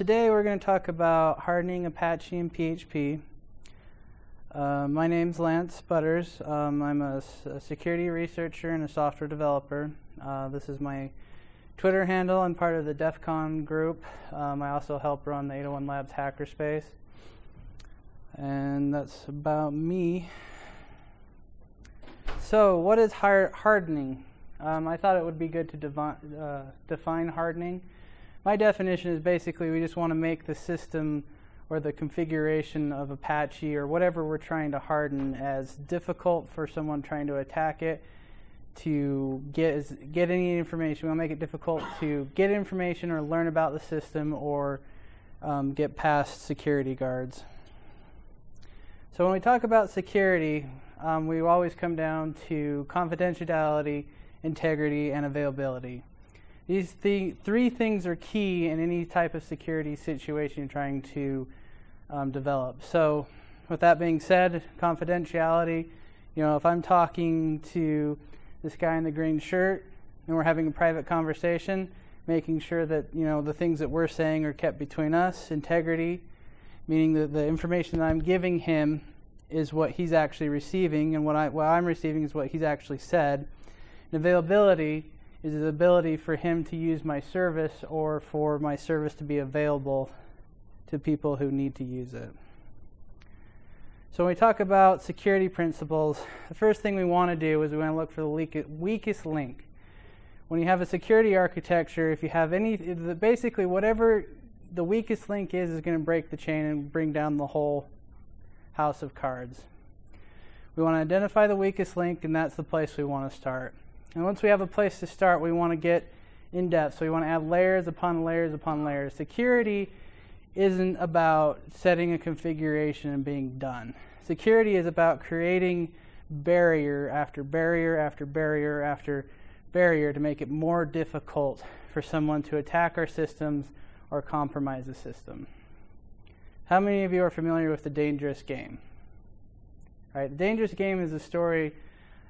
today we're going to talk about hardening Apache and PHP. Uh, my name's Lance Buttars. Um, I'm a, security researcher and a software developer. Uh, this is my Twitter handle. I'm part of the DEF CON group. Um, I also help run the 801 Labs hackerspace. And that's about me. So, what is hardening? Um, I thought it would be good to devi uh, define hardening. My definition is basically we just want to make the system or the configuration of Apache or whatever we're trying to harden as difficult for someone trying to attack it to get get any information. We'll make it difficult to get information or learn about the system or um, get past security guards. So when we talk about security, um, we always come down to confidentiality, integrity, and availability. These th three things are key in any type of security situation you're trying to um, develop. So, with that being said, confidentiality. You know, if I'm talking to this guy in the green shirt and we're having a private conversation, making sure that you know the things that we're saying are kept between us. Integrity, meaning that the information that I'm giving him is what he's actually receiving, and what, I, what I'm receiving is what he's actually said. And availability is the ability for him to use my service or for my service to be available to people who need to use it. So when we talk about security principles, the first thing we want to do is we want to look for the weakest link. When you have a security architecture, if you have any, basically whatever the weakest link is, is going to break the chain and bring down the whole house of cards. We want to identify the weakest link, and that's the place we want to start. And once we have a place to start, we want to get in depth. So we want to add layers upon layers upon layers. Security isn't about setting a configuration and being done. Security is about creating barrier after barrier after barrier after barrier to make it more difficult for someone to attack our systems or compromise the system. How many of you are familiar with the dangerous game? Right, the dangerous game is a story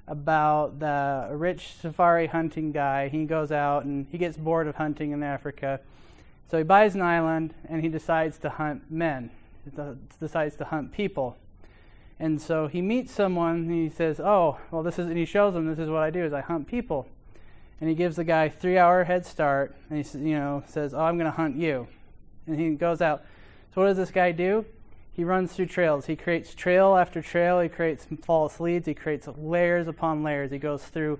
about the rich safari hunting guy. He goes out and he gets bored of hunting in Africa. So he buys an island and he decides to hunt men. He decides to hunt people. And so he meets someone and he says, "Oh, well this is," and he shows him, "This is what I do: is I hunt people." And he gives the guy three-hour head start, and he, you know, says, "Oh, I'm going to hunt you." And he goes out. So what does this guy do? He runs through trails. He creates trail after trail. He creates false leads. He creates layers upon layers. He goes through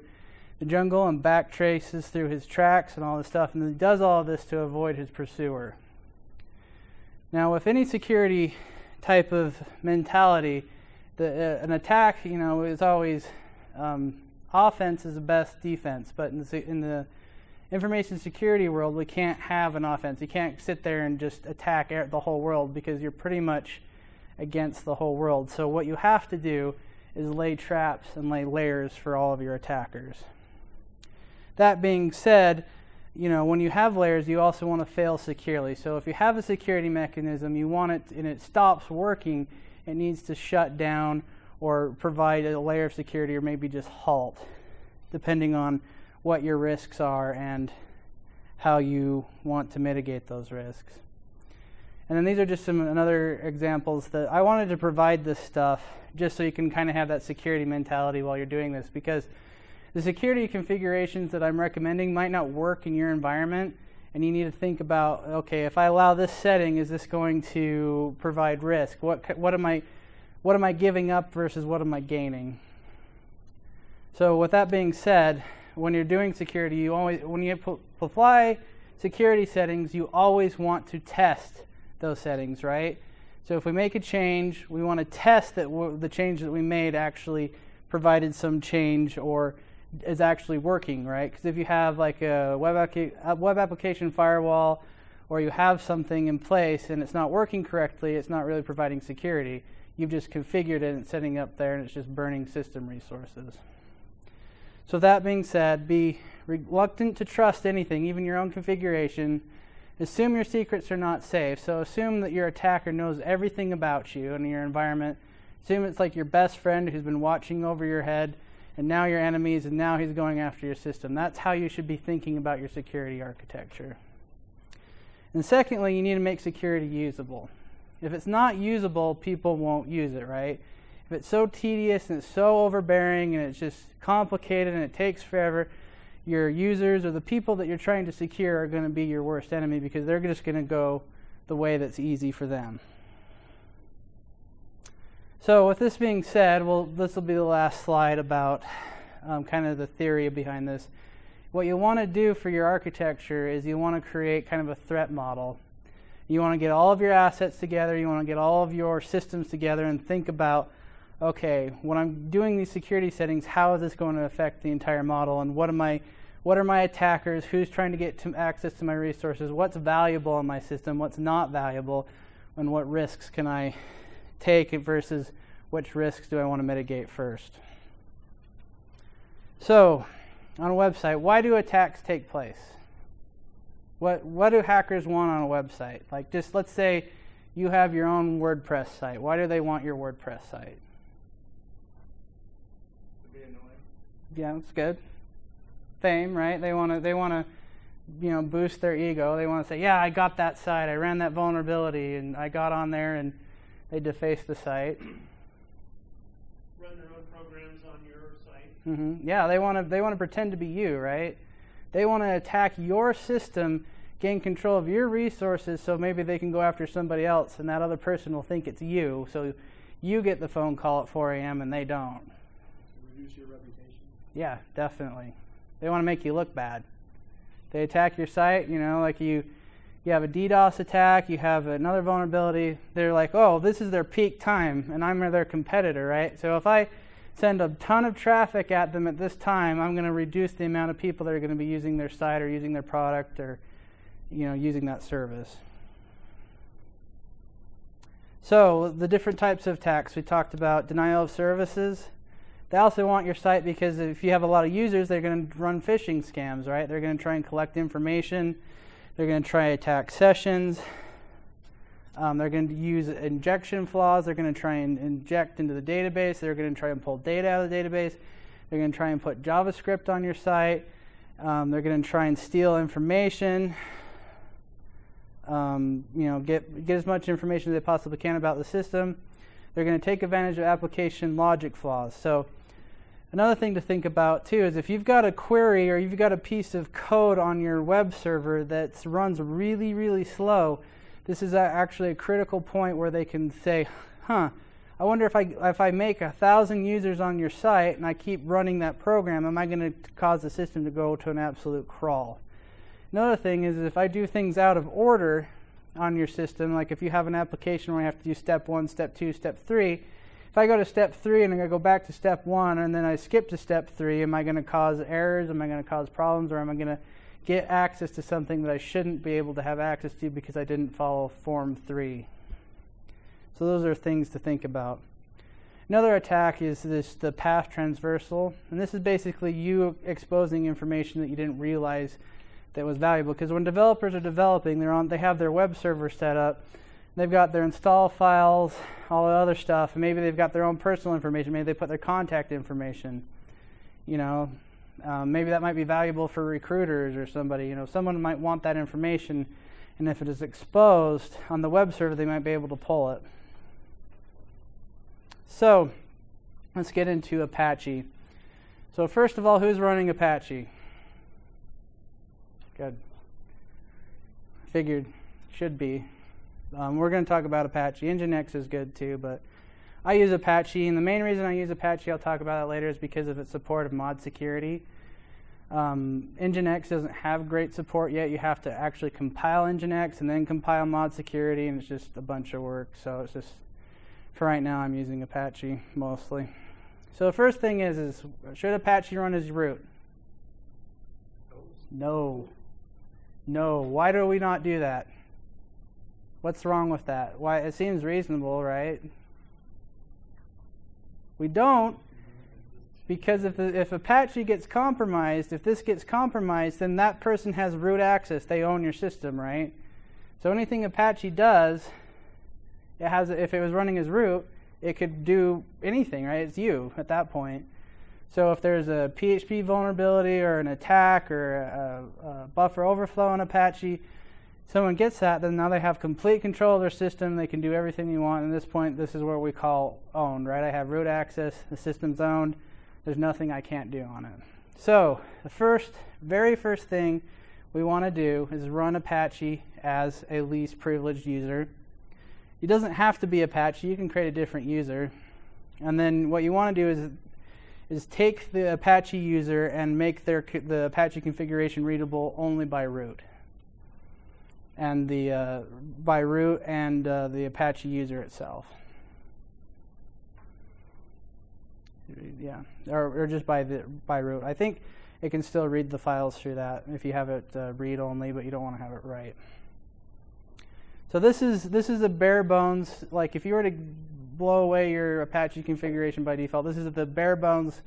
the jungle and back traces through his tracks and all this stuff. And he does all of this to avoid his pursuer. Now, with any security type of mentality, the, uh, an attack, you know, is always um, offense is the best defense. But in the, in the information security world, we can't have an offense. You can't sit there and just attack the whole world because you're pretty much against the whole world. So what you have to do is lay traps and lay layers for all of your attackers. That being said, you know, when you have layers, you also want to fail securely. So if you have a security mechanism, you want it and it stops working, it needs to shut down or provide a layer of security or maybe just halt, depending on what your risks are and how you want to mitigate those risks. And then these are just some other examples that I wanted to provide this stuff just so you can kind of have that security mentality while you're doing this because the security configurations that I'm recommending might not work in your environment and you need to think about okay if I allow this setting is this going to provide risk what what am I what am I giving up versus what am I gaining so with that being said when you're doing security, you always when you apply security settings, you always want to test those settings, right? So if we make a change, we want to test that the change that we made actually provided some change or is actually working, right? Because if you have like a web, web application firewall or you have something in place and it's not working correctly, it's not really providing security. You've just configured it and setting up there and it's just burning system resources. So, that being said, be reluctant to trust anything, even your own configuration. Assume your secrets are not safe. So, assume that your attacker knows everything about you and your environment. Assume it's like your best friend who's been watching over your head, and now your enemies, and now he's going after your system. That's how you should be thinking about your security architecture. And secondly, you need to make security usable. If it's not usable, people won't use it, right? If it's so tedious and it's so overbearing and it's just complicated and it takes forever, your users or the people that you're trying to secure are going to be your worst enemy because they're just going to go the way that's easy for them. So, with this being said, well, this will be the last slide about um, kind of the theory behind this. What you want to do for your architecture is you want to create kind of a threat model. You want to get all of your assets together, you want to get all of your systems together and think about okay, when I'm doing these security settings, how is this going to affect the entire model and what am I what are my attackers, who's trying to get to access to my resources, what's valuable in my system, what's not valuable, and what risks can I take versus which risks do I want to mitigate first. So, on a website, why do attacks take place? What, what do hackers want on a website? Like, just let's say you have your own WordPress site. Why do they want your WordPress site? Yeah, that's good. Fame, right? They want to they want to you know boost their ego. They want to say, "Yeah, I got that site. I ran that vulnerability, and I got on there, and they deface the site." Run their own programs on your site. Mm-hmm. Yeah, they want to they want to pretend to be you, right? They want to attack your system, gain control of your resources, so maybe they can go after somebody else, and that other person will think it's you. So you get the phone call at 4 a.m. and they don't. Reduce your reputation. Yeah, definitely. They want to make you look bad. They attack your site, you know, like you you have a DDoS attack, you have another vulnerability. They're like, "Oh, this is their peak time and I'm their competitor, right?" So if I send a ton of traffic at them at this time, I'm going to reduce the amount of people that are going to be using their site or using their product or you know, using that service. So, the different types of attacks we talked about denial of services, they also want your site because if you have a lot of users, they're going to run phishing scams, right? They're going to try and collect information. They're going to try attack sessions. Um, they're going to use injection flaws. They're going to try and inject into the database. They're going to try and pull data out of the database. They're going to try and put JavaScript on your site. Um, they're going to try and steal information. Um, you know, get get as much information as they possibly can about the system. They're going to take advantage of application logic flaws. So Another thing to think about too is if you've got a query or you've got a piece of code on your web server that runs really, really slow, this is actually a critical point where they can say, huh, I wonder if I, if I make a thousand users on your site and I keep running that program, am I going to cause the system to go to an absolute crawl? Another thing is if I do things out of order on your system, like if you have an application where you have to do step one, step two, step three, if I go to step three and I go back to step one and then I skip to step three, am I going to cause errors? Am I going to cause problems? Or am I going to get access to something that I shouldn't be able to have access to because I didn't follow form three? So those are things to think about. Another attack is this the path transversal, and this is basically you exposing information that you didn't realize that was valuable. Because when developers are developing, they're on they have their web server set up, They've got their install files, all the other stuff, and maybe they've got their own personal information. Maybe they put their contact information. You know, um, maybe that might be valuable for recruiters or somebody. You know, someone might want that information, and if it is exposed on the web server, they might be able to pull it. So, let's get into Apache. So, first of all, who's running Apache? Good. Figured should be. Um, we're going to talk about Apache. Nginx is good too, but I use Apache, and the main reason I use Apache, I'll talk about that later, is because of its support of mod security. Um, Nginx doesn't have great support yet. You have to actually compile Nginx and then compile mod security, and it's just a bunch of work. So it's just, for right now, I'm using Apache mostly. So the first thing is, is should Apache run as root? No. No. Why do we not do that? What's wrong with that? Why it seems reasonable, right? We don't because if, if Apache gets compromised, if this gets compromised, then that person has root access. They own your system, right? So anything Apache does, it has if it was running as root, it could do anything, right? It's you at that point. So if there's a PHP vulnerability or an attack or a, a buffer overflow in Apache, someone gets that, then now they have complete control of their system. They can do everything they want. At this point, this is what we call owned, right? I have root access. The system's owned. There's nothing I can't do on it. So the first, very first thing we want to do is run Apache as a least privileged user. It doesn't have to be Apache. You can create a different user. And then what you want to do is is take the Apache user and make their the Apache configuration readable only by root and the uh, by root and uh, the Apache user itself. Yeah, or, or just by the by root. I think it can still read the files through that if you have it uh, read only, but you don't want to have it write. So this is this is a bare bones. Like if you were to blow away your Apache configuration by default, this is the bare bones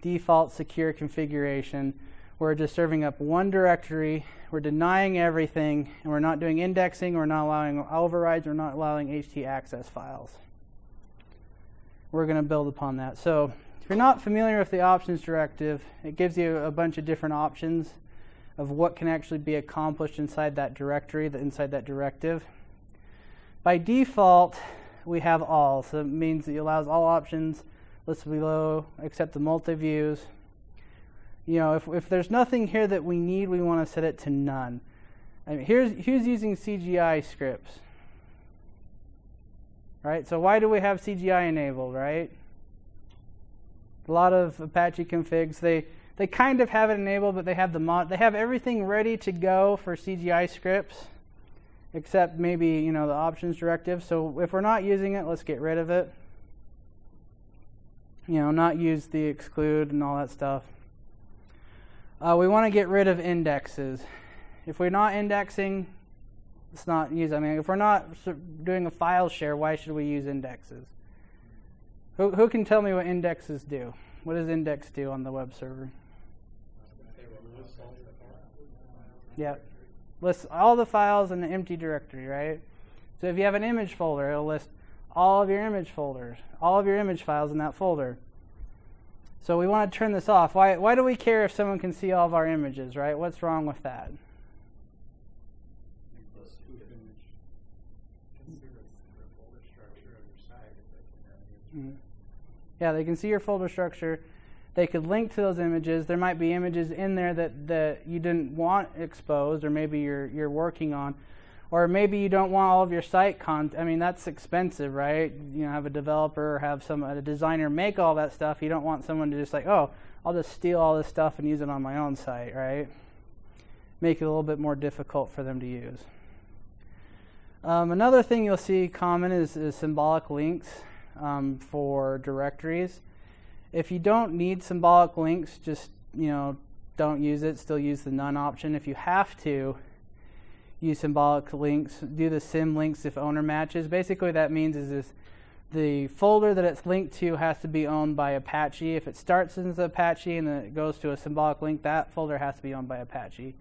default secure configuration. We're just serving up one directory. We're denying everything, and we're not doing indexing. We're not allowing overrides. We're not allowing htaccess files. We're going to build upon that. So if you're not familiar with the options directive, it gives you a bunch of different options of what can actually be accomplished inside that directory, inside that directive. By default, we have all, so it means it allows all options listed below except the multi-views. You know, if, if there's nothing here that we need, we want to set it to none. I mean, here's who's using CGI scripts. Right? So why do we have CGI enabled, right? A lot of Apache configs, they, they kind of have it enabled, but they have the mod they have everything ready to go for CGI scripts, except maybe, you know, the options directive. So if we're not using it, let's get rid of it. You know, not use the exclude and all that stuff. Uh, we want to get rid of indexes. If we're not indexing, let's not use. I mean, if we're not doing a file share, why should we use indexes? Who, who can tell me what indexes do? What does index do on the web server? Yep. Lists all the files in the empty directory, right? So if you have an image folder, it'll list all of your image folders, all of your image files in that folder. So we want to turn this off. Why, why do we care if someone can see all of our images, right? What's wrong with that? Mm-hmm. Yeah, they can see your folder structure. They could link to those images. There might be images in there that, that you didn't want exposed, or maybe you're, you're working on. Or maybe you don't want all of your site content. I mean, that's expensive, right? You know, have a developer or have some a designer make all that stuff. You don't want someone to just like, oh, I'll just steal all this stuff and use it on my own site, right? Make it a little bit more difficult for them to use. Um, another thing you'll see common is, is symbolic links um, for directories. If you don't need symbolic links, just you know, don't use it. Still use the none option. If you have to, use symbolic links. Do the symlinks if owner matches. Basically, that means is this the folder that it's linked to has to be owned by Apache. If it starts as Apache and then it goes to a symbolic link, that folder has to be owned by Apache.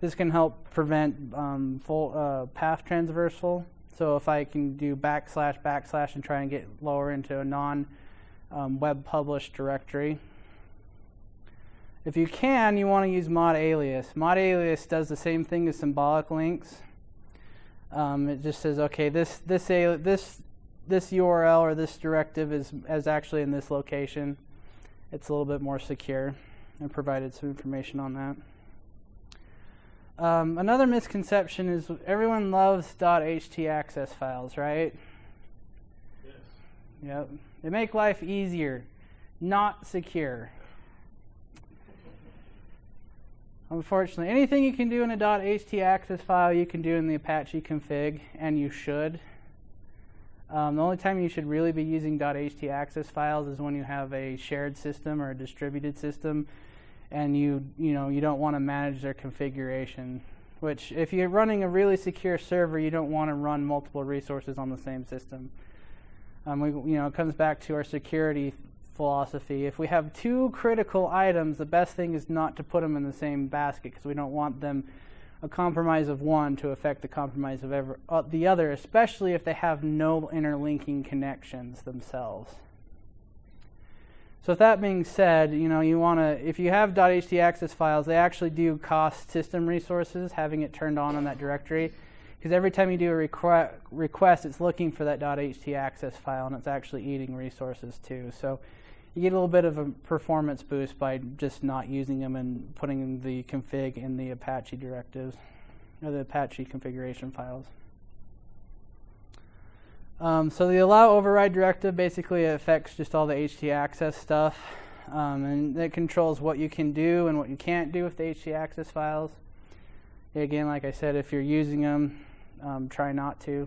This can help prevent um, full uh, path transversal so if I can do backslash backslash and try and get lower into a non um, web published directory. If you can, you want to use mod alias. Mod alias does the same thing as symbolic links. Um, it just says, okay, this this this this URL or this directive is is actually in this location. It's a little bit more secure. I provided some information on that. Um, another misconception is everyone loves .htaccess files, right? Yes. Yep. They make life easier, not secure. Unfortunately, anything you can do in a .htaccess file, you can do in the Apache config, and you should. Um, the only time you should really be using .htaccess files is when you have a shared system or a distributed system and you you know you don't want to manage their configuration which if you're running a really secure server you don't want to run multiple resources on the same system um, we, you know it comes back to our security philosophy if we have two critical items the best thing is not to put them in the same basket because we don't want them a compromise of one to affect the compromise of ever, uh, the other especially if they have no interlinking connections themselves so with that being said, you know, you want to, if you have .htaccess files, they actually do cost system resources, having it turned on on that directory. because every time you do a requ- request, it's looking for that .htaccess file, and it's actually eating resources too. So you get a little bit of a performance boost by just not using them and putting the config in the Apache directives or the Apache configuration files. Um, so the allow override directive basically affects just all the htaccess stuff, um, and it controls what you can do and what you can't do with the htaccess files. Again, like I said, if you're using them, um, try not to.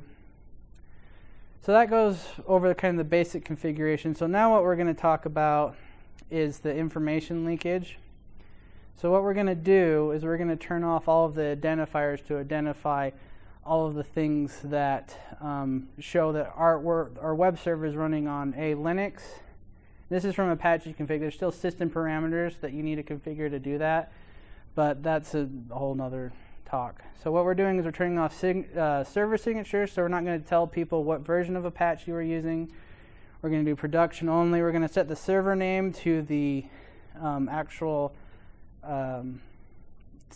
So that goes over the kind of the basic configuration. So now what we're going to talk about is the information leakage. So what we're going to do is we're going to turn off all of the identifiers to identify all of the things that um, show that our, our web server is running on a Linux. This is from Apache config. There's still system parameters that you need to configure to do that, but that's a whole nother talk. So what we're doing is we're turning off sig uh, server signatures, so we're not going to tell people what version of Apache we're using. We're going to do production only. We're going to set the server name to the um, actual um,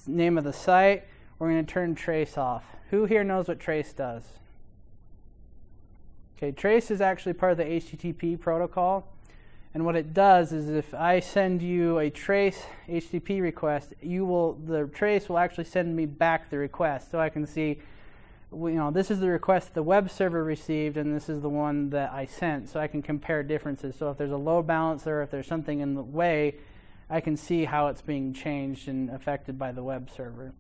name of the site. We're going to turn trace off. Who here knows what trace does? Okay, trace is actually part of the HTTP protocol. And what it does is if I send you a trace HTTP request, you will the trace will actually send me back the request so I can see you know this is the request the web server received and this is the one that I sent so I can compare differences. So if there's a load balancer, if there's something in the way, I can see how it's being changed and affected by the web server.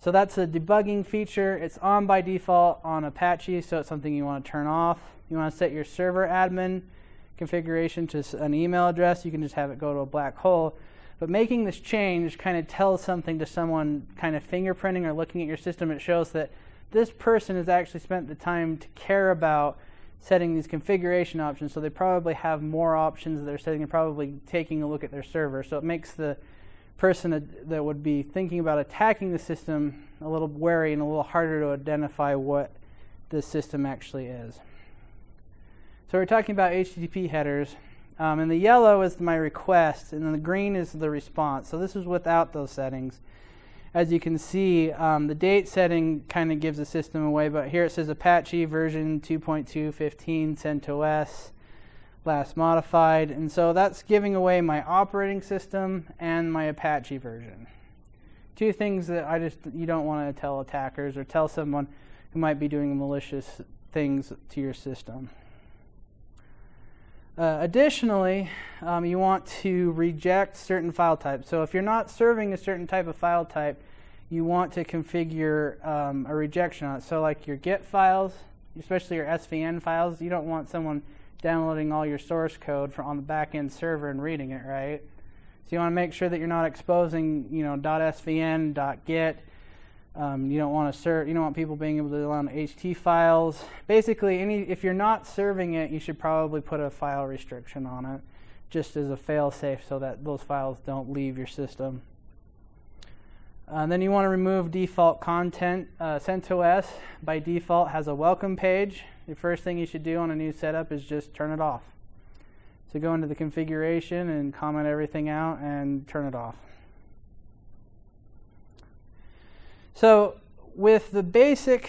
So that's a debugging feature. It's on by default on Apache, so it's something you want to turn off. You want to set your server admin configuration to an email address, you can just have it go to a black hole. But making this change kind of tells something to someone kind of fingerprinting or looking at your system. It shows that this person has actually spent the time to care about setting these configuration options. So they probably have more options that they're setting and probably taking a look at their server. So it makes the person that would be thinking about attacking the system a little wary and a little harder to identify what the system actually is. So we're talking about HTTP headers. Um, and the yellow is my request, and then the green is the response. So this is without those settings. As you can see, um, the date setting kind of gives the system away, but here it says Apache version 2.215 CentOS last modified. And so that's giving away my operating system and my Apache version. Two things that I just you don't want to tell attackers or tell someone who might be doing malicious things to your system. Uh, additionally, um, you want to reject certain file types. So if you're not serving a certain type of file type, you want to configure um, a rejection on it. So like your Git files, especially your SVN files, you don't want someone downloading all your source code for on the back-end server and reading it, right? So you want to make sure that you're not exposing, you know, .svn, .git, um, you don't want to serve. You don't want people being able to download HT files. Basically, any if you're not serving it, you should probably put a file restriction on it, just as a fail-safe, so that those files don't leave your system. Uh, then you want to remove default content. Uh, CentOS by default has a welcome page. The first thing you should do on a new setup is just turn it off. So go into the configuration and comment everything out and turn it off. So with the basic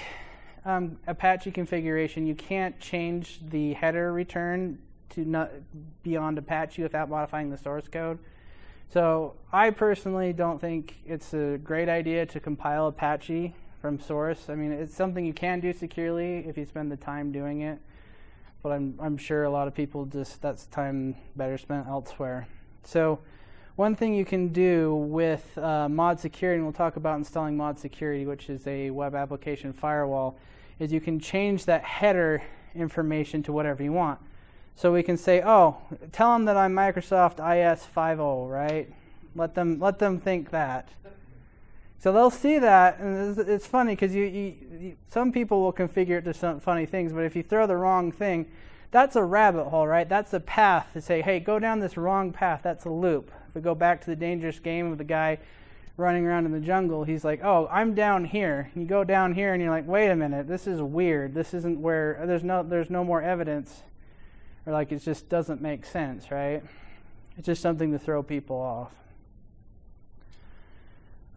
um, Apache configuration, you can't change the header return to not beyond Apache without modifying the source code. So I personally don't think it's a great idea to compile Apache from source. I mean, it's something you can do securely if you spend the time doing it, but I'm, I'm sure a lot of people just, that's time better spent elsewhere. So one thing you can do with uh, mod security, and we'll talk about installing mod security, which is a web application firewall, is you can change that header information to whatever you want. So we can say, oh, tell them that I'm Microsoft IIS 5.0, right? Let them let them think that. So they'll see that, and it's, it's funny because you, you, you, some people will configure it to some funny things, but if you throw the wrong thing, that's a rabbit hole, right? That's a path to say, hey, go down this wrong path. That's a loop. If we go back to the dangerous game of the guy running around in the jungle, he's like, "Oh, I'm down here." You go down here, and you're like, "Wait a minute, this is weird. This isn't where there's no there's no more evidence, or like it just doesn't make sense, right?" It's just something to throw people off.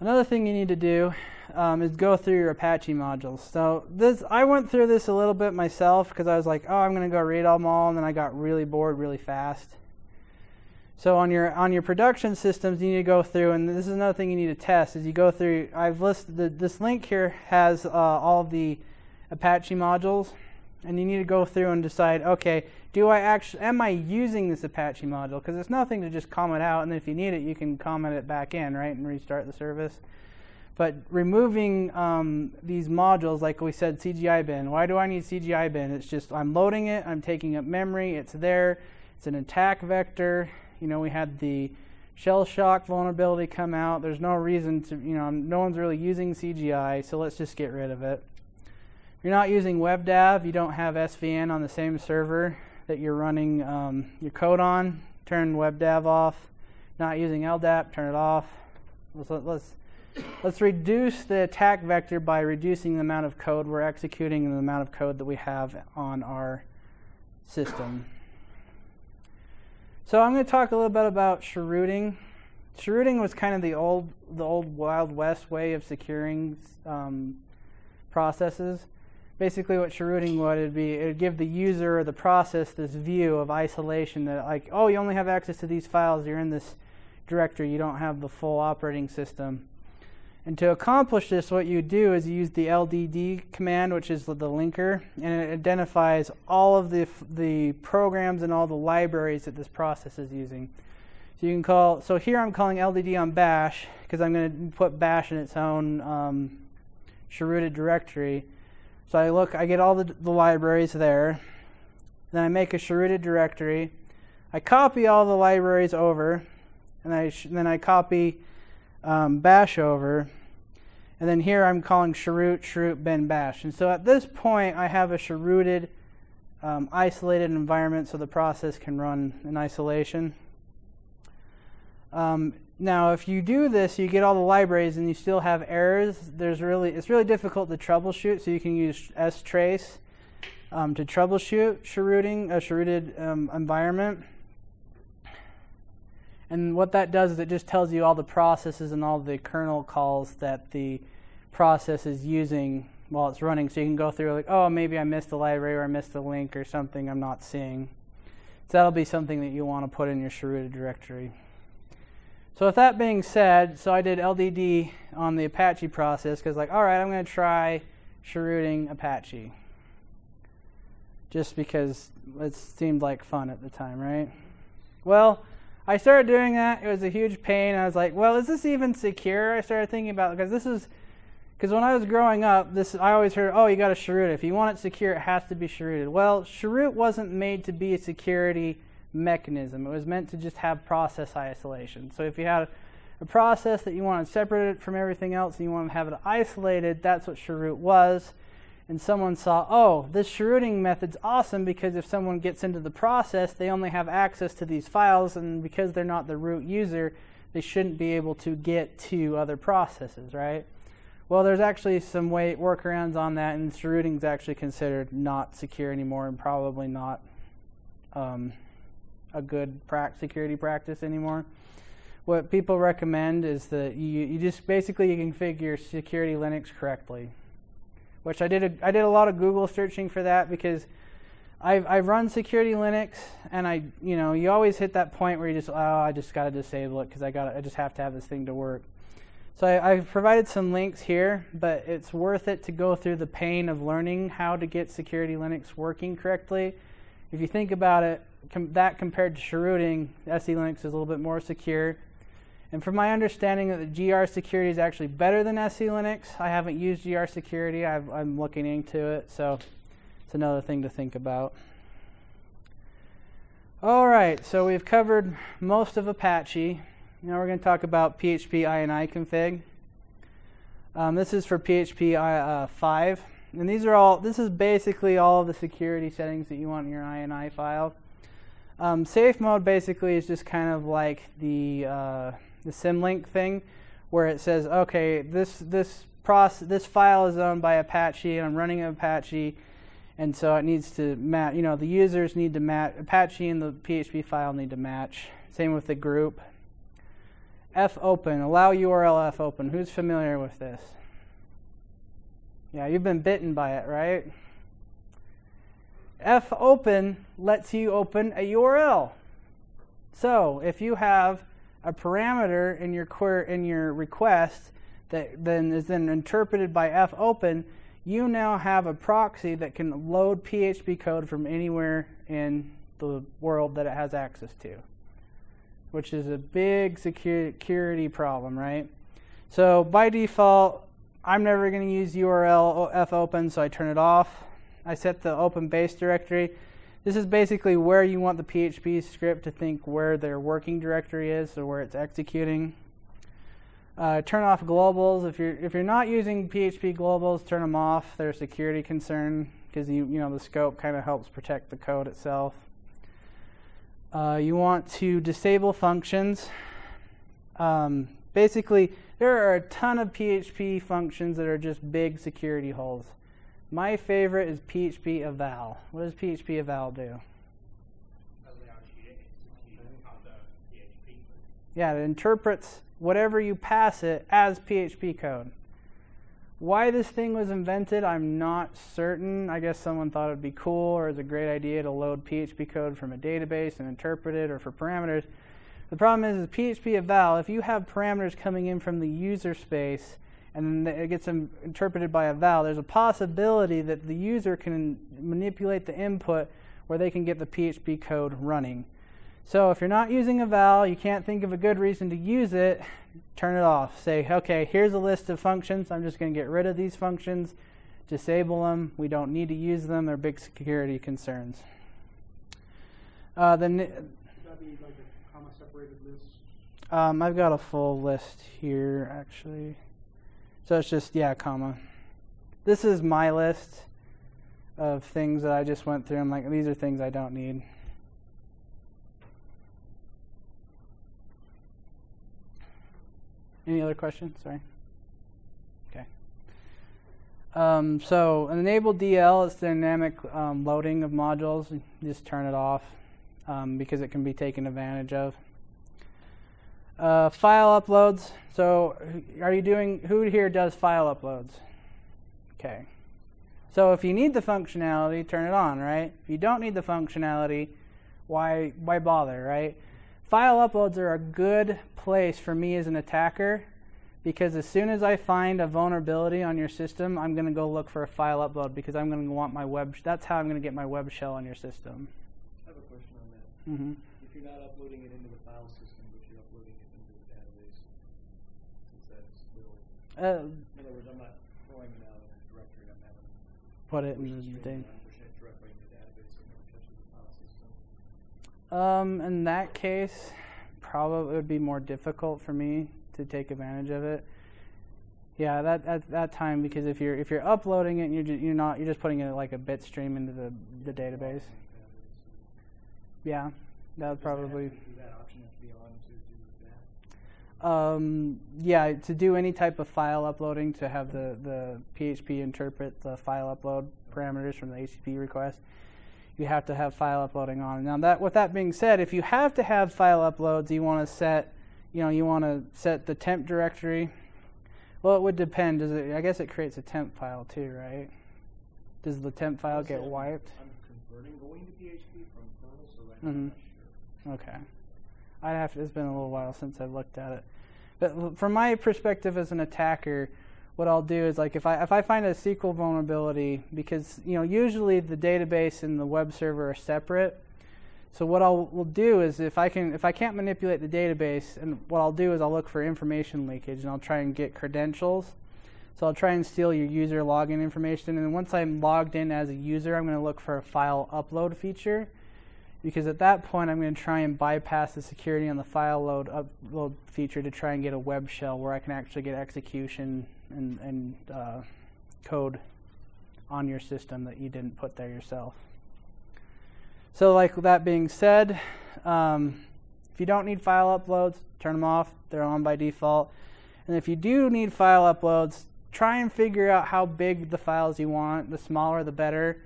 Another thing you need to do um, is go through your Apache modules. So this, I went through this a little bit myself because I was like, oh, I'm going to go read all them all, and then I got really bored really fast. So on your on your production systems, you need to go through, and this is another thing you need to test. Is you go through. I've listed the, this link here has uh, all the Apache modules, and you need to go through and decide. Okay, do I actually am I using this Apache module? Because it's nothing to just comment out, and if you need it, you can comment it back in, right, and restart the service. But removing um, these modules, like we said, CGI bin. Why do I need CGI bin? It's just I'm loading it, I'm taking up memory, it's there, it's an attack vector you know, we had the shell shock vulnerability come out. There's no reason to, you know, no one's really using CGI, so let's just get rid of it. If you're not using WebDAV, you don't have SVN on the same server that you're running um, your code on, turn WebDAV off. Not using LDAP, turn it off. Let's, let's, let's reduce the attack vector by reducing the amount of code we're executing and the amount of code that we have on our system. So I'm going to talk a little bit about chrooting. Chrooting was kind of the old, the old Wild West way of securing um, processes. Basically, what chrooting would be, it would give the user or the process this view of isolation that, like, oh, you only have access to these files. You're in this directory. You don't have the full operating system. And to accomplish this, what you do is you use the LDD command, which is the linker, and it identifies all of the, the programs and all the libraries that this process is using. So you can call, so here I'm calling LDD on bash because I'm going to put bash in its own um, directory. So I look, I get all the, the libraries there. Then I make a chrooted directory. I copy all the libraries over, and I then I copy um, bash over. And then here I'm calling chroot, chroot, bin, bash. And so at this point, I have a chrooted, um, isolated environment so the process can run in isolation. Um, now, if you do this, you get all the libraries and you still have errors. There's really, it's really difficult to troubleshoot, so you can use strace um, to troubleshoot chrooting, a chrooted um, environment. And what that does is it just tells you all the processes and all the kernel calls that the process is using while it's running. So you can go through like, oh, maybe I missed a library or I missed a link or something I'm not seeing. So that'll be something that you want to put in your chrooted directory. So with that being said, so I did LDD on the Apache process because like, all right, I'm going to try chrooting Apache. Just because it seemed like fun at the time, right? Well, I started doing that. It was a huge pain. I was like, well, is this even secure? I started thinking about because this is because when I was growing up, this I always heard, oh, you got to chroot. If you want it secure, it has to be chrooted. Well, chroot wasn't made to be a security mechanism. It was meant to just have process isolation. So if you had a process that you want to separate it from everything else and you want to have it isolated, that's what chroot was and someone saw, oh, this chrooting method's awesome because if someone gets into the process, they only have access to these files, and because they're not the root user, they shouldn't be able to get to other processes, right? Well, there's actually some way workarounds on that, and chrooting is actually considered not secure anymore, and probably not um, a good security practice anymore. What people recommend is that you, you just basically you configure security Linux correctly which I did a, I did a lot of Google searching for that because I've, I've run security Linux and I you know you always hit that point where you just oh I just got to disable it because I got I just have to have this thing to work. So I, I've provided some links here, but it's worth it to go through the pain of learning how to get security Linux working correctly. If you think about it, com- that compared to chrooting, SE Linux is a little bit more secure. And from my understanding that the GR security is actually better than SE Linux, I haven't used GR security. i am looking into it, so it's another thing to think about. All right, so we've covered most of Apache. Now we're going to talk about PHP INI config. Um, this is for PHP uh, 5, and these are all. This is basically all of the security settings that you want in your INI file. Um, safe mode basically is just kind of like the uh, the symlink thing, where it says, okay, this this process this file is owned by Apache, and I'm running Apache, and so it needs to match. You know, the users need to match Apache and the PHP file need to match. Same with the group. fopen, allow URL fopen. Who's familiar with this? Yeah, you've been bitten by it, right? fopen lets you open a URL. So if you have a parameter in your query, in your request that then is then interpreted by fopen, you now have a proxy that can load PHP code from anywhere in the world that it has access to, which is a big security problem, right? So by default, I'm never going to use URL fopen, so I turn it off. I set the open base directory. This is basically where you want the PHP script to think where their working directory is, so where it's executing. Uh, turn off globals. If you're if you're not using PHP globals, turn them off. They're a security concern because you you know the scope kind of helps protect the code itself. Uh, you want to disable functions. Um, basically, there are a ton of PHP functions that are just big security holes. My favorite is PHP eval. What does PHP eval do? Yeah, it interprets whatever you pass it as PHP code. Why this thing was invented, I'm not certain. I guess someone thought it would be cool or it's a great idea to load PHP code from a database and interpret it or for parameters. The problem is, is PHP eval, if you have parameters coming in from the user space and then it gets interpreted by eval, there's a possibility that the user can manipulate the input where they can get the PHP code running. So if you're not using eval, you can't think of a good reason to use it, turn it off. Say, okay, here's a list of functions. I'm just going to get rid of these functions, disable them. We don't need to use them. They're big security concerns. Uh, then, like um, I've got a full list here, actually. So it's just, yeah, comma. This is my list of things that I just went through. I'm like, these are things I don't need. Any other questions? Sorry. Okay. Um, so enable DL is dynamic um, loading of modules. Just turn it off um, because it can be taken advantage of. Uh, file uploads. So are you doing, who here does file uploads? Okay. So if you need the functionality, turn it on, right? If you don't need the functionality, why, why bother, right? File uploads are a good place for me as an attacker because as soon as I find a vulnerability on your system, I'm going to go look for a file upload because I'm going to want my web. that's how I'm going to get my web shell on your system. I have a question on that. Mm -hmm. If you're not uploading it into the file system, but you're uploading it into the database, since that's still. Uh, in other words, I'm not throwing it out in a directory. I'm having put it in the thing. Directly in the database, so it touches the file system. Um, in that case, probably it would be more difficult for me to take advantage of it. Yeah, that at that time because if you're if you're uploading it, and you're you're not you're just putting it like a bit stream into the the database. Yeah, that would probably. Um, yeah, to do any type of file uploading, to have the, the PHP interpret the file upload parameters from the HTTP request, you have to have file uploading on. Now that with that being said, if you have to have file uploads, you want to set, you know, you want to set the temp directory. Well, it would depend. Does it? I guess it creates a temp file too, right? Does the temp file get wiped? I'm converting going to PHP from Perl, so I'm mm -hmm. not sure. Okay. I have. To, it's been a little while since I've looked at it, but from my perspective as an attacker, what I'll do is like if I if I find a SQL vulnerability because you know usually the database and the web server are separate. So what I'll will do is if I can if I can't manipulate the database and what I'll do is I'll look for information leakage and I'll try and get credentials. So I'll try and steal your user login information and once I'm logged in as a user I'm going to look for a file upload feature because at that point I'm going to try and bypass the security on the file load upload feature to try and get a web shell where I can actually get execution and, and uh, code on your system that you didn't put there yourself. So like that being said, um, if you don't need file uploads, turn them off. They're on by default. And if you do need file uploads, try and figure out how big the files you want. The smaller, the better.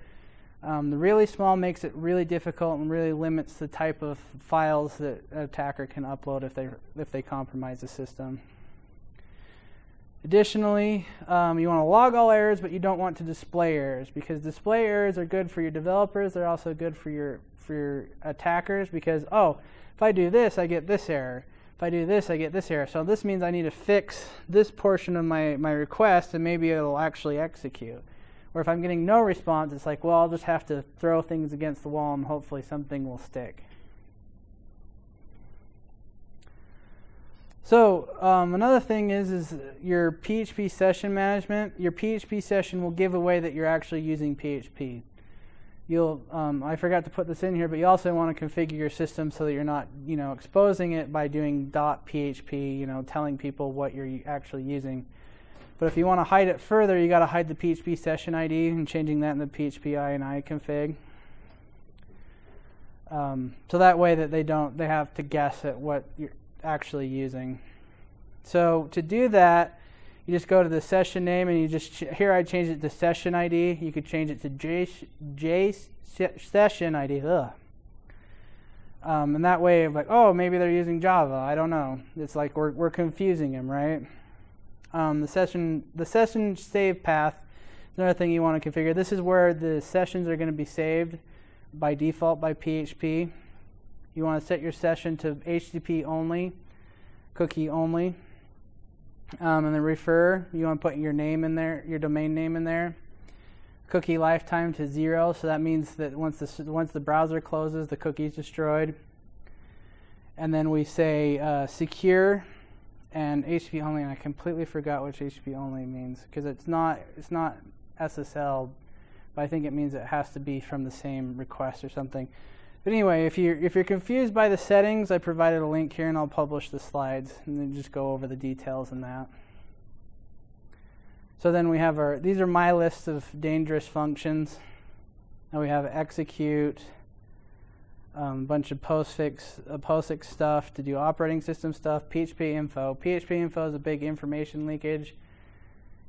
Um, the really small makes it really difficult and really limits the type of files that an attacker can upload if they if they compromise the system. Additionally, um, you want to log all errors, but you don't want to display errors because display errors are good for your developers. They're also good for your for your attackers because oh, if I do this, I get this error. If I do this, I get this error. So this means I need to fix this portion of my my request, and maybe it'll actually execute. Or if I'm getting no response, it's like, well, I'll just have to throw things against the wall and hopefully something will stick. So um, another thing is is your PHP session management. Your PHP session will give away that you're actually using PHP. You'll um, I forgot to put this in here, but you also want to configure your system so that you're not you know exposing it by doing .php, you know, telling people what you're actually using. But if you want to hide it further, you got to hide the PHP session ID and changing that in the PHP INI config. Um, so that way that they don't they have to guess at what you're actually using. So to do that, you just go to the session name and you just here I changed it to session ID. You could change it to J, J session ID. Um, and that way, like, oh, maybe they're using Java. I don't know. It's like we're we're confusing them, right? Um, the session the session save path is another thing you want to configure. This is where the sessions are going to be saved by default by PHP. You want to set your session to HTTP only, cookie only. Um, and then refer, you want to put your name in there, your domain name in there. Cookie lifetime to zero, so that means that once the once the browser closes, the cookie is destroyed. And then we say uh, secure and HTTP only, and I completely forgot what HTTP only means because it's not it's not SSL, but I think it means it has to be from the same request or something. But anyway, if you're if you're confused by the settings, I provided a link here, and I'll publish the slides, and then just go over the details in that. So then we have our these are my list of dangerous functions. and we have execute a um, bunch of postfix, uh, stuff to do operating system stuff, PHP info. PHP info is a big information leakage.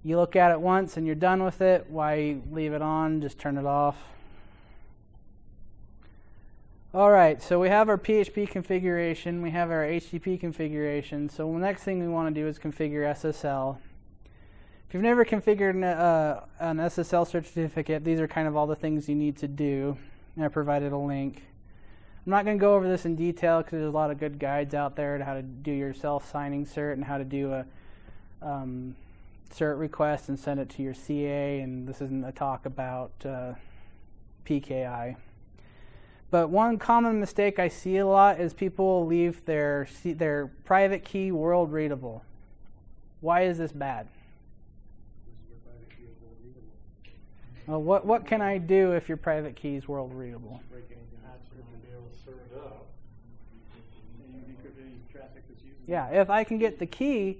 You look at it once and you're done with it. Why leave it on? Just turn it off. All right, so we have our PHP configuration. We have our HTTP configuration. So the next thing we want to do is configure SSL. If you've never configured an, uh, an SSL certificate, these are kind of all the things you need to do. I provided a link. I'm not going to go over this in detail because there's a lot of good guides out there to how to do your self-signing cert and how to do a um, cert request and send it to your CA. And this isn't a talk about uh, PKI. But one common mistake I see a lot is people leave their their private key world readable. Why is this bad? Well, what what can I do if your private key is world readable? Yeah, if I can get the key,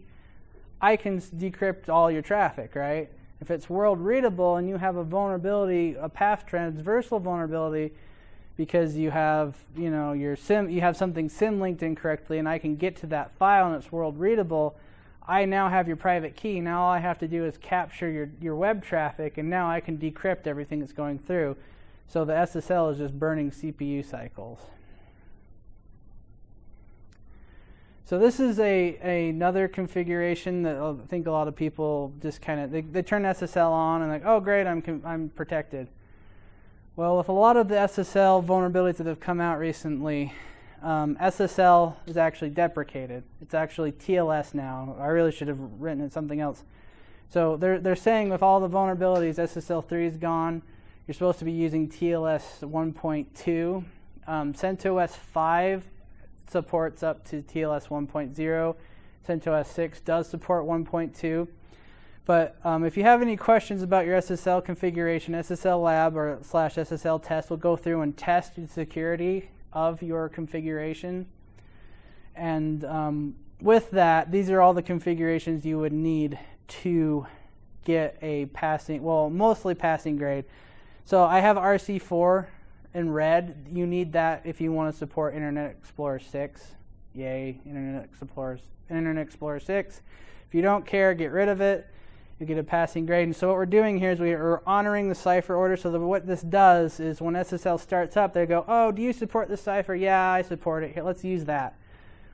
I can decrypt all your traffic, right? If it's world readable and you have a vulnerability, a path transversal vulnerability, because you have, you know, your sim, you have something symlinked incorrectly, and I can get to that file and it's world readable. I now have your private key. Now all I have to do is capture your, your web traffic, and now I can decrypt everything that's going through. So the SSL is just burning CPU cycles. So this is a, a, another configuration that I think a lot of people just kind of they, they turn SSL on and like, oh great, I'm I'm protected. Well, with a lot of the SSL vulnerabilities that have come out recently, um, SSL is actually deprecated. It's actually TLS now. I really should have written it something else. So they're they're saying with all the vulnerabilities, SSL 3 is gone. You're supposed to be using TLS 1.2. Um, CentOS 5 supports up to TLS 1.0. CentOS 6 does support 1.2. But um, if you have any questions about your SSL configuration, SSL lab or slash SSL test will go through and test the security of your configuration. And um, with that, these are all the configurations you would need to get a passing, well, mostly passing grade. So I have RC4 in red, you need that if you want to support Internet Explorer 6. Yay, Internet Explorer, Internet Explorer 6. If you don't care, get rid of it. you get a passing grade. And so what we're doing here is we are honoring the cipher order. So what this does is when SSL starts up, they go, oh, do you support the cipher? Yeah, I support it. Here, let's use that.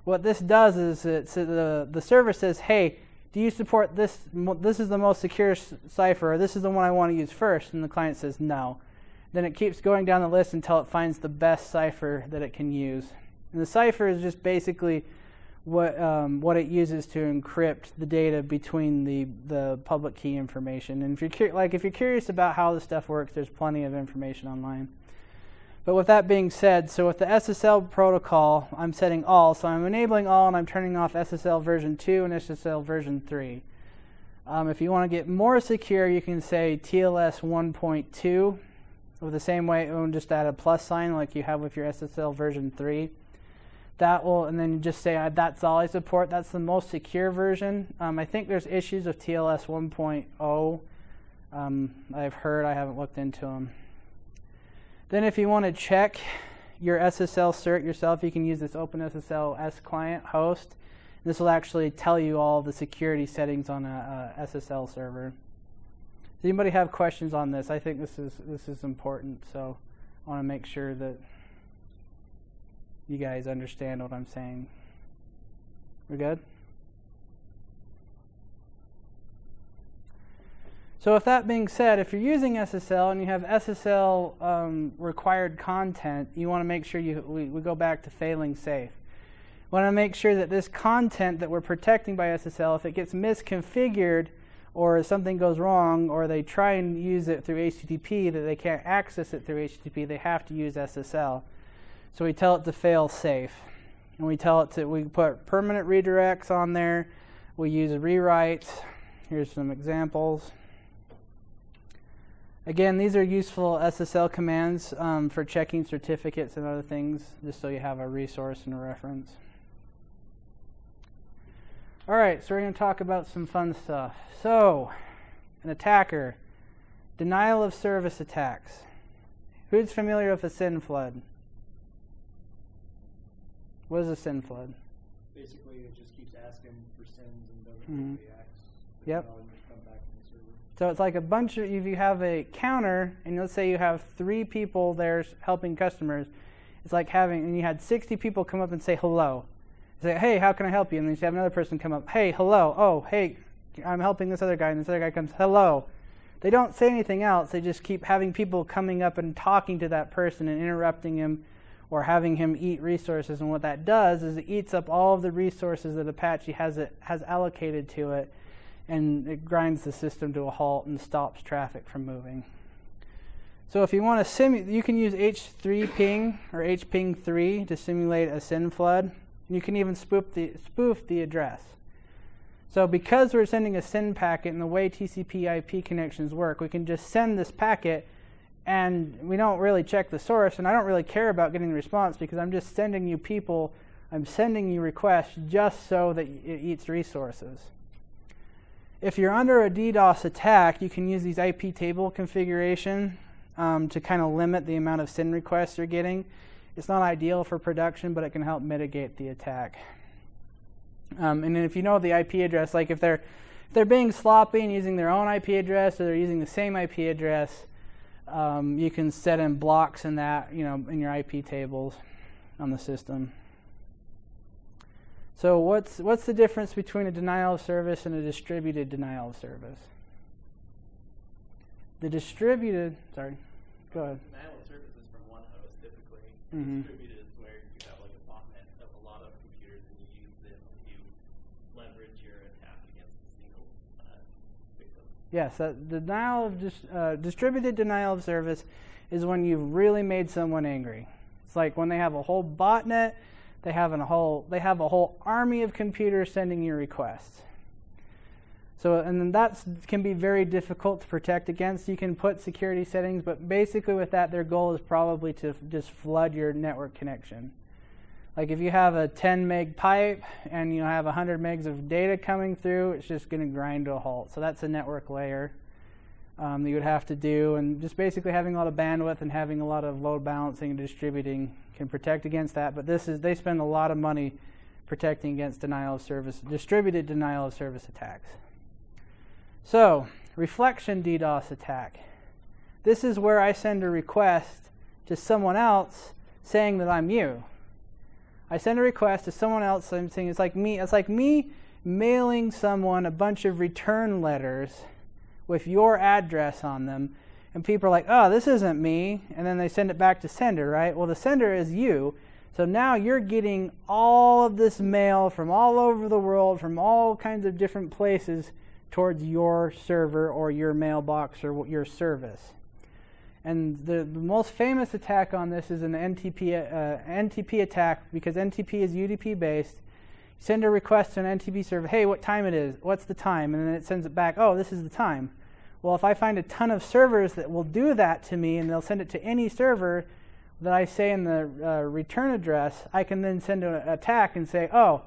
What this does is the, the server says, hey, do you support this? This is the most secure cipher, or this is the one I want to use first. And the client says no. Then it keeps going down the list until it finds the best cipher that it can use. And the cipher is just basically what um, what it uses to encrypt the data between the the public key information. And if you're like if you're curious about how this stuff works, there's plenty of information online. But with that being said, so with the SSL protocol, I'm setting all. So I'm enabling all and I'm turning off SSL version 2 and SSL version 3. Um, if you want to get more secure, you can say TLS 1.2 with the same way, and just add a plus sign like you have with your SSL version 3 that will, and then you just say that's all I support. That's the most secure version. Um, I think there's issues with TLS 1.0. Um, I've heard, I haven't looked into them. Then, if you want to check your SSL cert yourself, you can use this OpenSSL S client host. This will actually tell you all the security settings on a, a SSL server. Does anybody have questions on this? I think this is this is important, so I want to make sure that you guys understand what I'm saying. We're good? So, with that being said, if you're using SSL and you have SSL um, required content, you want to make sure you we, we go back to failing safe. We want to make sure that this content that we're protecting by SSL, if it gets misconfigured or something goes wrong, or they try and use it through HTTP, that they can't access it through HTTP, they have to use SSL. So we tell it to fail safe. And we tell it to, we put permanent redirects on there. We use rewrites. Here's some examples. Again, these are useful SSL commands um, for checking certificates and other things, just so you have a resource and a reference. All right, so we're going to talk about some fun stuff. So, an attacker, denial of service attacks. Who's familiar with a SYN flood? What is a SYN flood? Basically, it just keeps asking for SYNs and doesn't Mhm. really react. Yep. Come back to the server. So it's like a bunch of, if you have a counter, and let's say you have three people there helping customers, it's like having, and you had 60 people come up and say hello. Say, hey, how can I help you? And then you have another person come up, hey, hello. Oh, hey, I'm helping this other guy. And this other guy comes, hello. They don't say anything else. They just keep having people coming up and talking to that person and interrupting him or having him eat resources. And what that does is it eats up all of the resources that Apache has it has allocated to it, and it grinds the system to a halt and stops traffic from moving. So if you want to simulate, you can use H3 ping or HPing 3 to simulate a SYN flood. You can even spoof the, spoof the address. So because we're sending a SYN packet and the way TCP IP connections work, we can just send this packet and we don't really check the source, and I don't really care about getting the response because I'm just sending you people, I'm sending you requests just so that it eats resources. If you're under a DDoS attack, you can use these IP table configuration um, to kind of limit the amount of SYN requests you're getting. It's not ideal for production, but it can help mitigate the attack. Um, and then if you know the IP address, like if they're if they're being sloppy and using their own IP address or they're using the same IP address, um, you can set in blocks in that, you know, in your IP tables on the system. So what's what's the difference between a denial of service and a distributed denial of service? The distributed, sorry, go ahead. Denial of service is from one host typically. Mhm. Distributed is where you have like a botnet of a lot of computers and you use them to leverage your attack against a single uh, victim. Yes, that denial of dis, uh, distributed denial of service is when you've really made someone angry. It's like when they have a whole botnet, they have a whole they have a whole army of computers sending you requests. So and then that can be very difficult to protect against. You can put security settings, but basically with that, their goal is probably to just flood your network connection. Like if you have a 10 meg pipe and you have 100 megs of data coming through, it's just going to grind to a halt. So that's a network layer um, that you would have to do. And just basically having a lot of bandwidth and having a lot of load balancing and distributing can protect against that. But this is they spend a lot of money protecting against denial of service, distributed denial of service attacks. So, reflection DDoS attack. This is where I send a request to someone else saying that I'm you. I send a request to someone else I'm saying it's like me it's like me mailing someone a bunch of return letters with your address on them and people are like, "Oh, this isn't me." And then they send it back to sender, right? Well, the sender is you. So now you're getting all of this mail from all over the world from all kinds of different places towards your server or your mailbox or your service. And the, the most famous attack on this is an NTP, uh, NTP attack because NTP is UDP based. Send a request to an NTP server, hey, what time it is? What's the time? And then it sends it back, oh, this is the time. Well, if I find a ton of servers that will do that to me and they'll send it to any server that I say in the uh, return address, I can then send an attack and say, oh,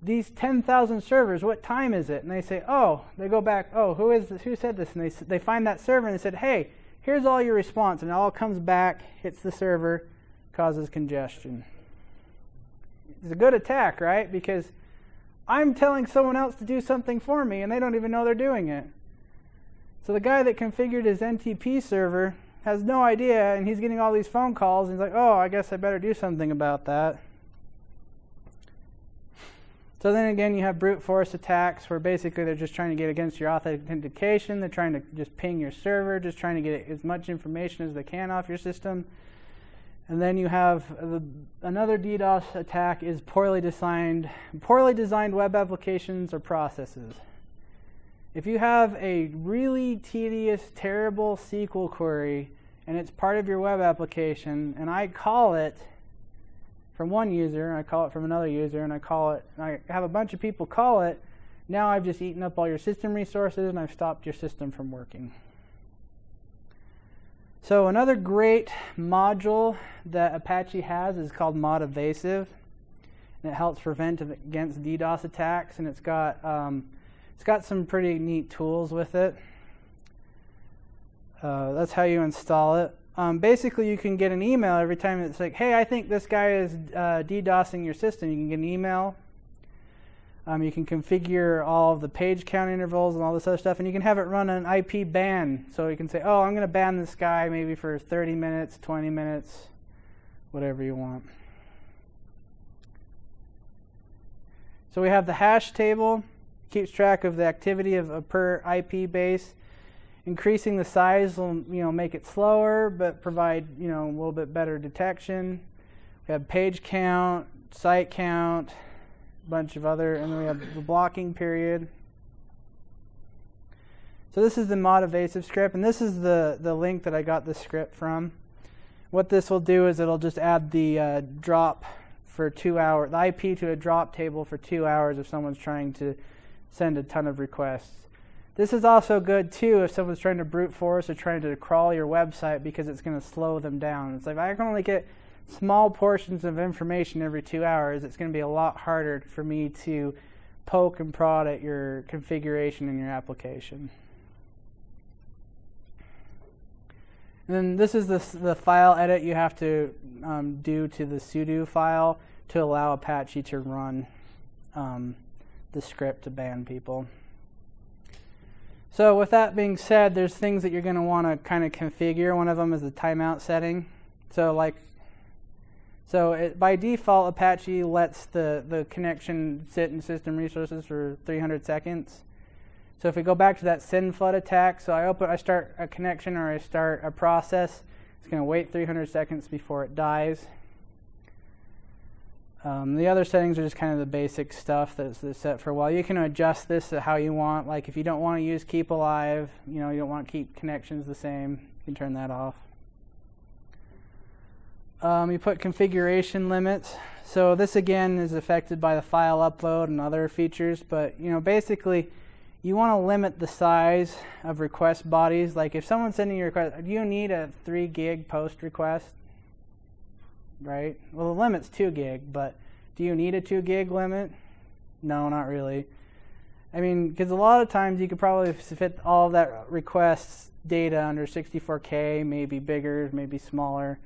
these 10,000 servers, what time is it? And they say, oh, they go back, oh, who is this? Who said this? And they, they find that server and they said, hey, here's all your response. And it all comes back, hits the server, causes congestion. It's a good attack, right? Because I'm telling someone else to do something for me and they don't even know they're doing it. So the guy that configured his NTP server has no idea and he's getting all these phone calls and he's like, oh, I guess I better do something about that. So then again, you have brute force attacks where basically they're just trying to get against your authentication. They're trying to just ping your server, just trying to get as much information as they can off your system. And then you have the, another DDoS attack is poorly designed, poorly designed web applications or processes. If you have a really tedious, terrible SQL query and it's part of your web application, and I call it from one user, and I call it from another user, and I call it, and I have a bunch of people call it, now I've just eaten up all your system resources and I've stopped your system from working. So another great module that Apache has is called mod_evasive, and it helps prevent against DDoS attacks, and it's got um, it's got some pretty neat tools with it. Uh, that's how you install it. Um, basically, you can get an email every time it's like, hey, I think this guy is uh, DDoSing your system. You can get an email. Um, you can configure all of the page count intervals and all this other stuff, and you can have it run an IP ban. So you can say, oh, I'm going to ban this guy maybe for 30 minutes, 20 minutes, whatever you want. So we have the hash table, keeps track of the activity of a per IP base. Increasing the size will you know make it slower, but provide you know a little bit better detection. We have page count, site count, a bunch of other, and then we have the blocking period. So this is the mod_evasive script, and this is the, the link that I got this script from. What this will do is it'll just add the uh, drop for two hours, the IP to a drop table for two hours if someone's trying to send a ton of requests. This is also good too if someone's trying to brute force or trying to crawl your website because it's going to slow them down. It's like I can only get small portions of information every two hours. It's going to be a lot harder for me to poke and prod at your configuration in your application. And then this is the, the file edit you have to um, do to the sudo file to allow Apache to run um, the script to ban people. So with that being said, there's things that you're going to want to kind of configure. One of them is the timeout setting. So like, so it, by default, Apache lets the, the connection sit in system resources for 300 seconds. So if we go back to that SYN flood attack, so I open, I start a connection or I start a process, it's going to wait 300 seconds before it dies. Um, the other settings are just kind of the basic stuff that's, that's, set for a while. You can adjust this to how you want. Like if you don't want to use keep alive, you know, you don't want to keep connections the same, you can turn that off. Um, you put configuration limits. So this again is affected by the file upload and other features, but you know, basically you want to limit the size of request bodies. Like if someone's sending you a request, do you need a three gig post request? Right? Well, the limit's 2 gig, but do you need a 2 gig limit? No, not really. I mean, because a lot of times you could probably fit all that requests data under 64K, maybe bigger, maybe smaller.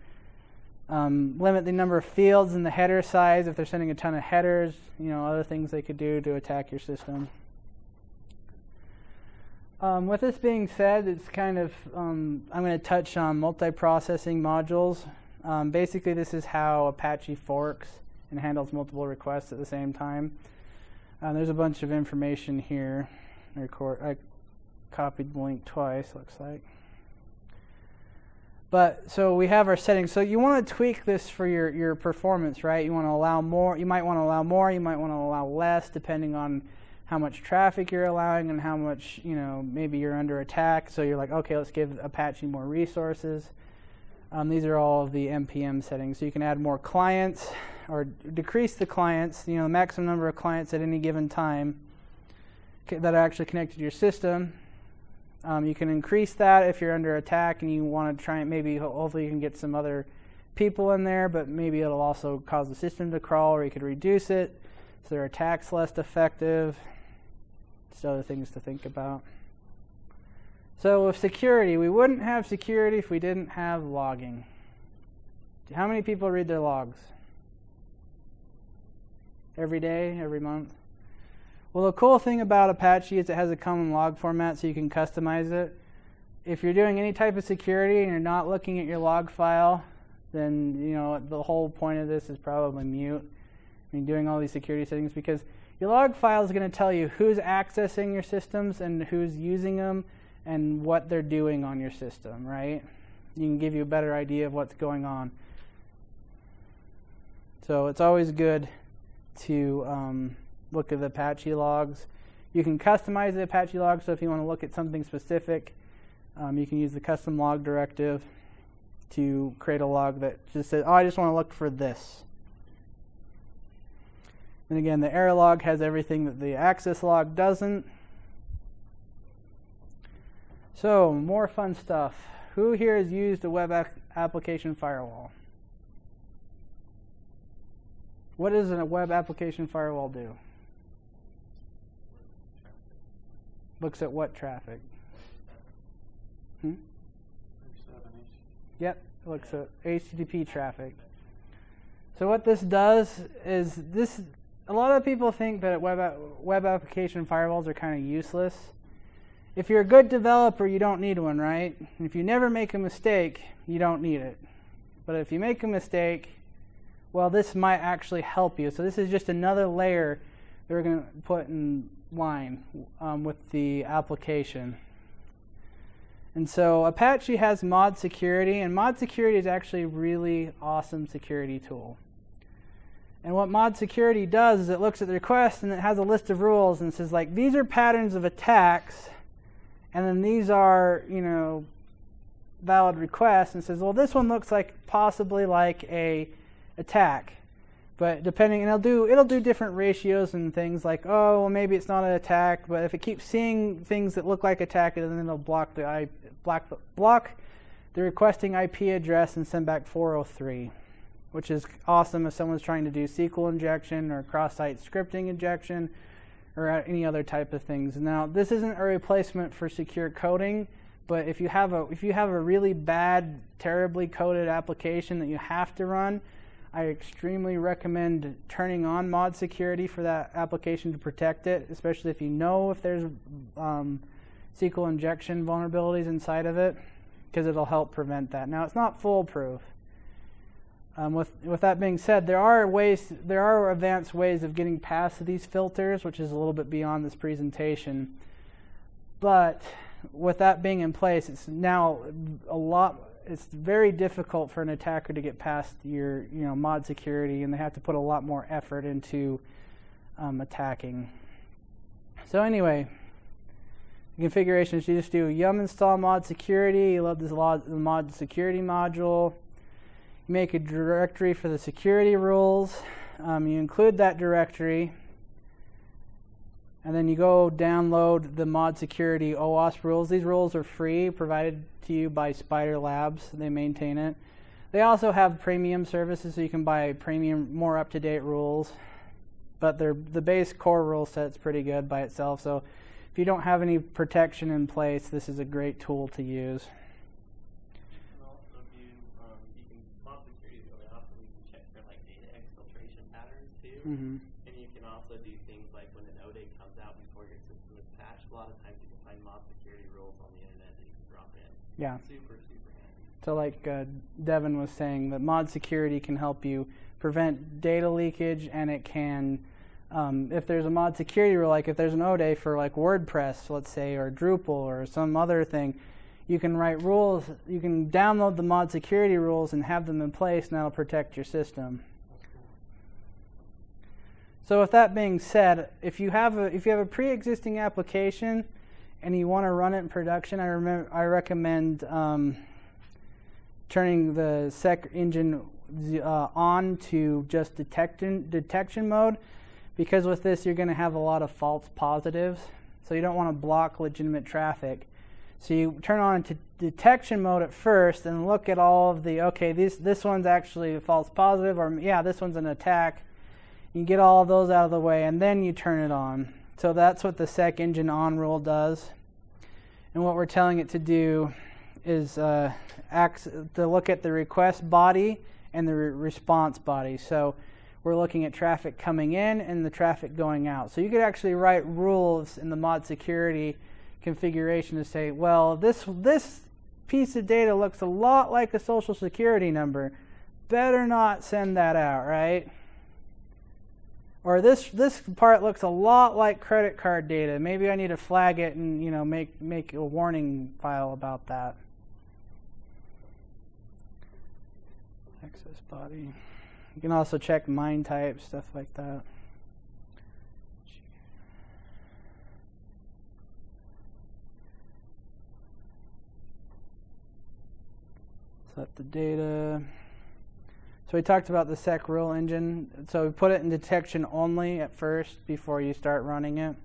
Um, limit the number of fields and the header size if they're sending a ton of headers, you know, other things they could do to attack your system. Um, with this being said, it's kind of um, I'm going to touch on multi-processing modules. Um, basically, this is how Apache forks and handles multiple requests at the same time. Uh, there's a bunch of information here. I, record, I copied the link twice, looks like. But so we have our settings. So you want to tweak this for your, your performance, right? You want to allow more. You might want to allow more. You might want to allow less, depending on how much traffic you're allowing and how much you know maybe you're under attack. So you're like, okay, let's give Apache more resources. Um, these are all the MPM settings. So you can add more clients or decrease the clients. You know, the maximum number of clients at any given time that are actually connected to your system. Um, you can increase that if you're under attack and you want to try and maybe hopefully you can get some other people in there, but maybe it'll also cause the system to crawl, or you could reduce it so their attack's less effective. Just other things to think about. So with security, we wouldn't have security if we didn't have logging. How many people read their logs? Every day, every month? Well, the cool thing about Apache is it has a common log format so you can customize it. If you're doing any type of security and you're not looking at your log file, then you know the whole point of this is probably mute. I mean, doing all these security settings because your log file is going to tell you who's accessing your systems and who's using them and what they're doing on your system, right? You can give you a better idea of what's going on. So it's always good to um, look at the Apache logs. You can customize the Apache log, so if you want to look at something specific, um, you can use the custom log directive to create a log that just says, oh, I just want to look for this. And again, the error log has everything that the access log doesn't. So, more fun stuff. Who here has used a web application firewall? What does a web application firewall do? Looks at what traffic? Hmm? Yep, looks at HTTP traffic. So what this does is this. A lot of people think that web web application firewalls are kind of useless. If you're a good developer, you don't need one, right? If you never make a mistake, you don't need it. But if you make a mistake, well, this might actually help you. So this is just another layer that we're going to put in line um, with the application. And so Apache has mod security, and mod security is actually a really awesome security tool. And what mod security does is it looks at the request and it has a list of rules and says like these are patterns of attacks, and then these are you know valid requests, and says well this one looks like possibly like a attack. But depending, and it'll do it'll do different ratios and things like oh well maybe it's not an attack, but if it keeps seeing things that look like attack, then it'll block the I block the, block the requesting IP address and send back 403, which is awesome if someone's trying to do SQL injection or cross-site scripting injection or any other type of things. Now this isn't a replacement for secure coding, but if you have a if you have a really bad, terribly coded application that you have to run I extremely recommend turning on mod security for that application to protect it, especially if you know if there's um, SQL injection vulnerabilities inside of it, because it'll help prevent that. Now, it's not foolproof. Um, with, with that being said, there are ways, there are advanced ways of getting past these filters, which is a little bit beyond this presentation. But with that being in place, it's now a lot it's very difficult for an attacker to get past your you know mod security, and they have to put a lot more effort into um, attacking. So anyway, the configurations you just do yum install mod security. You load this mod security module. Make a directory for the security rules. Um, you include that directory. And then you go download the mod security OWASP rules. These rules are free, provided to you by SpiderLabs. They maintain it. They also have premium services, so you can buy premium, more up to date rules. But the base core rule set's pretty good by itself. So if you don't have any protection in place, this is a great tool to use. Mm-hmm. And you can also do things like when an 0-day comes out before your system is patched, a lot of times you can find mod security rules on the internet that you can drop in. Yeah. Super, super handy. So, like uh, Devin was saying, that mod security can help you prevent data leakage, and it can, um, if there's a mod security rule, like if there's an 0-day for like WordPress, let's say, or Drupal, or some other thing, you can write rules. You can download the mod security rules and have them in place, and that'll protect your system. So, with that being said, if you have a if you have a pre-existing application and you want to run it in production, I remember I recommend um, turning the sec engine uh, on to just detection detection mode, because with this you're going to have a lot of false positives. So you don't want to block legitimate traffic. So you turn on to detection mode at first and look at all of the okay this this one's actually a false positive or yeah this one's an attack you get all of those out of the way, and then you turn it on. So that's what the sec engine on rule does. And what we're telling it to do is uh, to look at the request body and the re- response body. So we're looking at traffic coming in and the traffic going out. So you could actually write rules in the mod security configuration to say, well, this this piece of data looks a lot like a social security number. Better not send that out, right? Or this this part looks a lot like credit card data. Maybe I need to flag it and you know make make a warning file about that. Access body. You can also check MIME type stuff like that. Set the data. So we talked about the sec rule engine. So we put it in detection only at first before you start running it.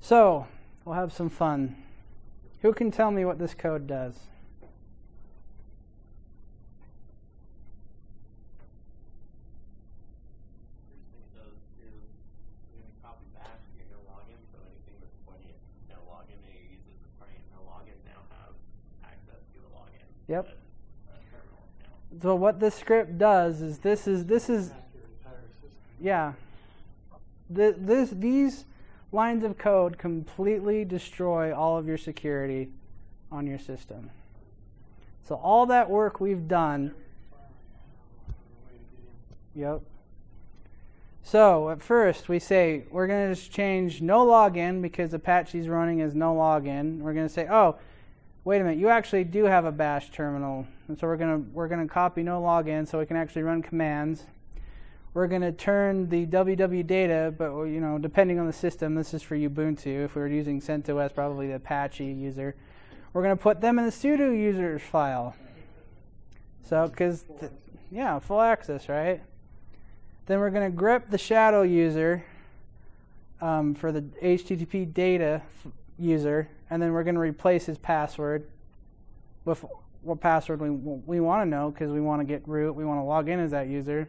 So we'll have some fun. Who can tell me what this code does? Yep so what this script does is this is this is yeah. The, this these lines of code completely destroy all of your security on your system. So all that work we've done yep. So at first we say we're going to just change no login because apache's running as no login. We're going to say oh wait a minute, you actually do have a bash terminal. And so we're going to we're going to copy no login so we can actually run commands. We're going to turn the www data, but you know, depending on the system, this is for Ubuntu. If we were using CentOS, probably the Apache user. We're going to put them in the sudo users file. So, because, yeah, full access, right? Then we're going to grep the shadow user um, for the HTTP data user, and then we're going to replace his password with what password we, we want to know because we want to get root, we want to log in as that user.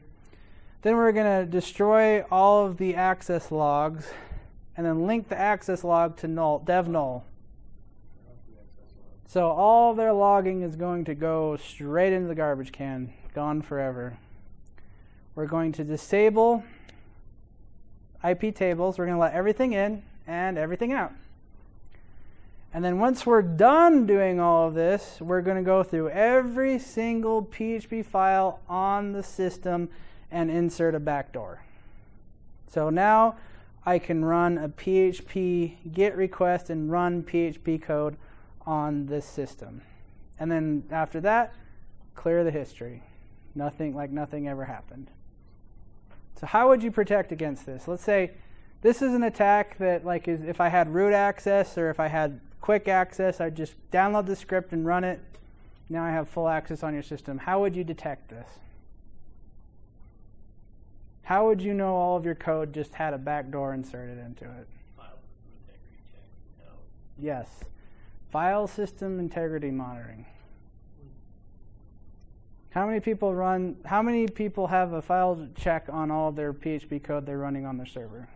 Then we're going to destroy all of the access logs and then link the access log to null, dev null. So all their logging is going to go straight into the garbage can, gone forever. We're going to disable IP tables. We're going to let everything in and everything out. And then once we're done doing all of this, we're going to go through every single PHP file on the system and insert a backdoor. So now I can run a PHP GET request and run PHP code on this system. And then after that, clear the history. Nothing like nothing ever happened. So how would you protect against this? Let's say this is an attack that like is if I had root access or if I had quick access. I just download the script and run it. Now I have full access on your system. How would you detect this? How would you know all of your code just had a backdoor inserted into it? Yes. File system integrity monitoring. How many people run how many people have a file check on all their PHP code they're running on their server?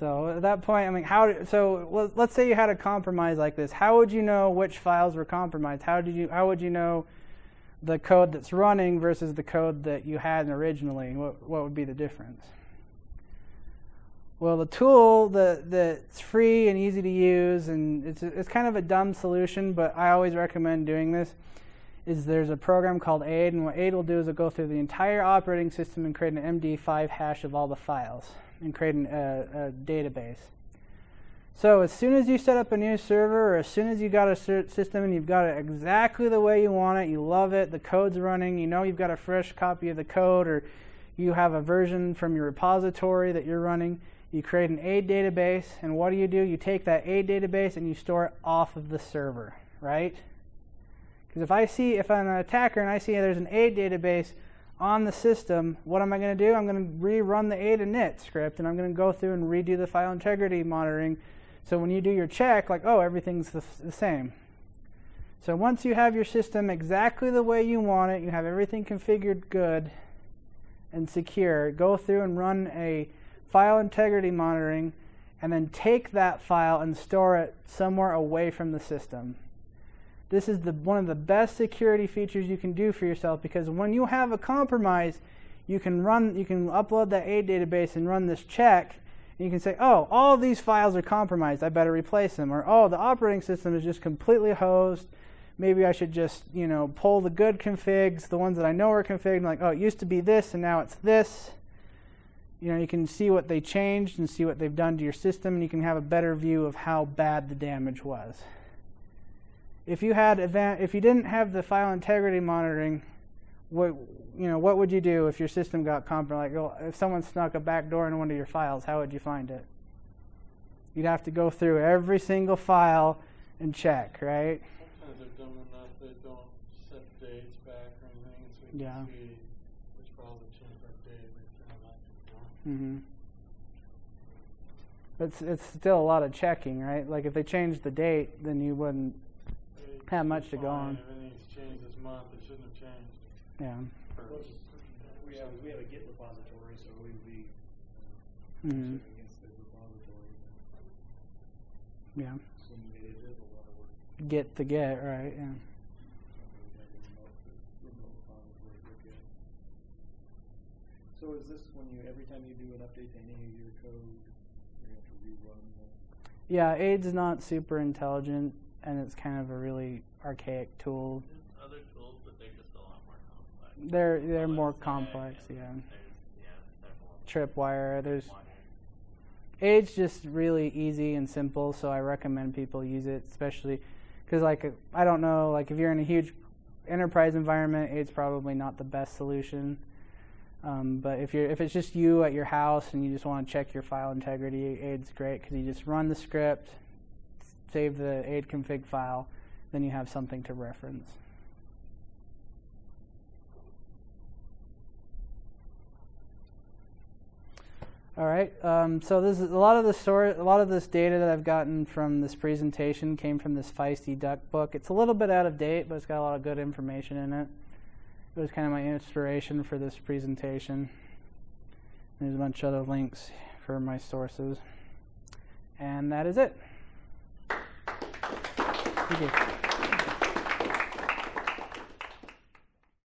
So at that point, I mean, how? So let's say you had a compromise like this. How would you know which files were compromised? How did you? How would you know the code that's running versus the code that you had originally? What what would be the difference? Well, the tool that that's free and easy to use, and it's it's kind of a dumb solution, but I always recommend doing this. Is there's a program called AIDE, and what AIDE will do is it'll go through the entire operating system and create an MD5 hash of all the files and create an, a, a database. So as soon as you set up a new server, or as soon as you got a system and you've got it exactly the way you want it, you love it, the code's running, you know you've got a fresh copy of the code, or you have a version from your repository that you're running, you create an AIDE database, and what do you do? You take that AIDE database and you store it off of the server, right? Because if I see, if I'm an attacker and I see there's an AIDE database on the system, what am I going to do? I'm going to rerun the AIDE init script, and I'm going to go through and redo the file integrity monitoring. So when you do your check, like, oh, everything's the, the same. So once you have your system exactly the way you want it, you have everything configured good and secure, go through and run a file integrity monitoring, and then take that file and store it somewhere away from the system. This is the, one of the best security features you can do for yourself because when you have a compromise, you can run, you can upload that AIDE database and run this check, and you can say, oh, all these files are compromised, I better replace them. Or, oh, the operating system is just completely hosed. Maybe I should just, you know, pull the good configs, the ones that I know are configured, like, oh, it used to be this and now it's this you know, you can see what they changed and see what they've done to your system, and you can have a better view of how bad the damage was. If you had event, if you didn't have the file integrity monitoring, what you know, what would you do if your system got compromised? Like, if someone snuck a backdoor in one of your files, how would you find it? You'd have to go through every single file and check, right? Sometimes they're dumb enough they don't set dates back or anything, so you yeah. can see which files have changed that date. Mm-hmm. It's it's still a lot of checking, right? Like if they changed the date, then you wouldn't have much to go on. Everything's changed this month. It shouldn't have changed. Yeah. We have we have a Git repository, so we would be mm-hmm. against the repository. Yeah. Assuming it is a lot of work. Get the get right. Yeah. So is this when you every time you do an update to any of your code, you have to rerun the Yeah, AIDE's not super intelligent and it's kind of a really archaic tool. There's other tools, but they're just a lot more complex. They're they're more complex, yeah. yeah Tripwire, there's AIDE's just really easy and simple, so I recommend people use it, especially because like I don't know, like if you're in a huge enterprise environment, it's probably not the best solution. Um, but if you're if it's just you at your house and you just want to check your file integrity, it's great because you just run the script, save the AIDE config file, then you have something to reference. All right. Um, so this is a lot of the story, a lot of this data that I've gotten from this presentation came from this Feisty Duck book. It's a little bit out of date, but it's got a lot of good information in it it was kind of my inspiration for this presentation. There's a bunch of other links for my sources. And that is it. Thank you.